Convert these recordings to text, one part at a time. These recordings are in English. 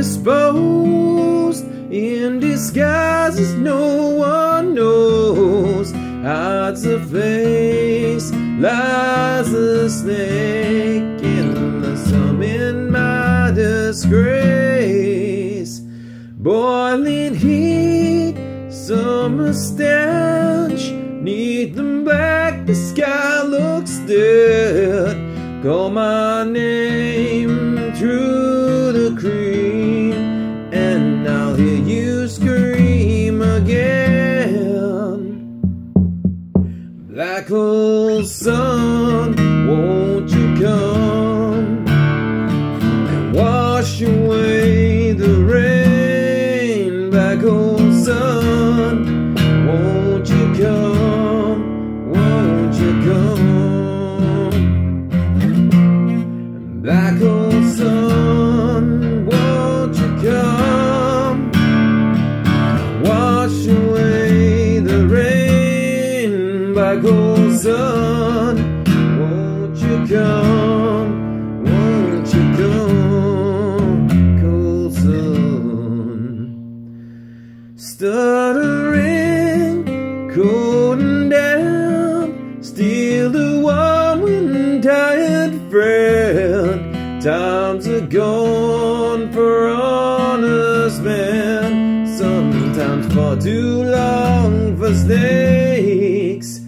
indisposed, in disguises no one knows. Hides a face, lies a snake in the sum in my disgrace. Boiling heat, summer stench, need them black, the sky looks dead. Call my name through cream, and I'll hear you scream again. Black hole sun, Wash away the rain. by hole sun, won't you come? Won't you come? Cold sun, stuttering, cold and damp, still the warm and tired friend. Times are gone far too long for snakes.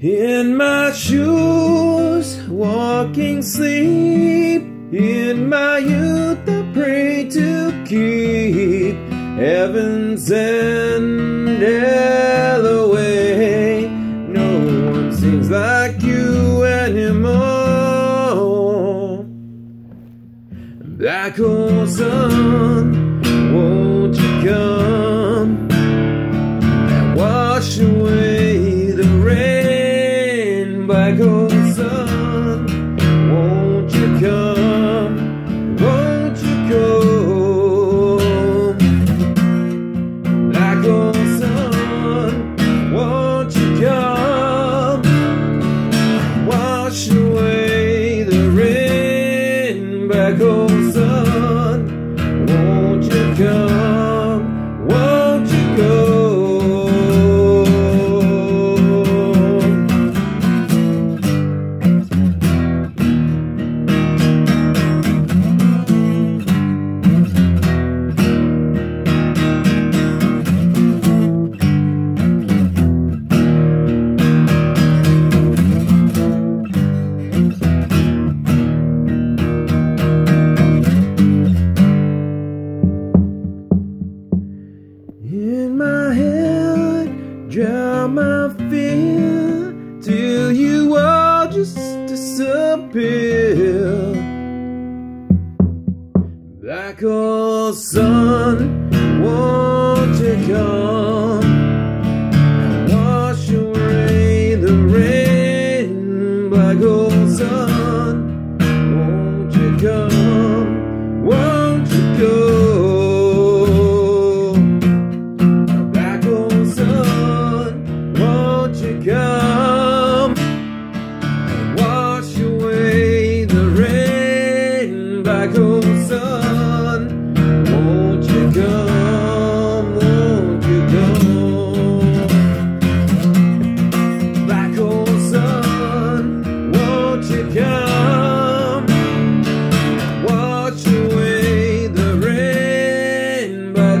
In my shoes, walking sleep. In my youth, I pray to keep heavens send hell away. No one sings like you anymore. Black hole oh, sun, won't you come and wash away the rain? by hole sun, won't you come? Drown my fear till you all just disappear. Black hole sun, won't you come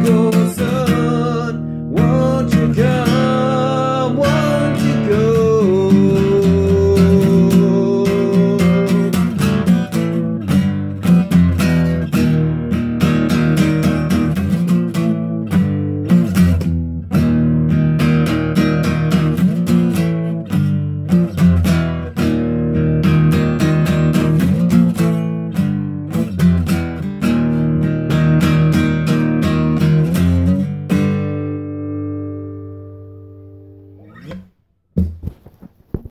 You.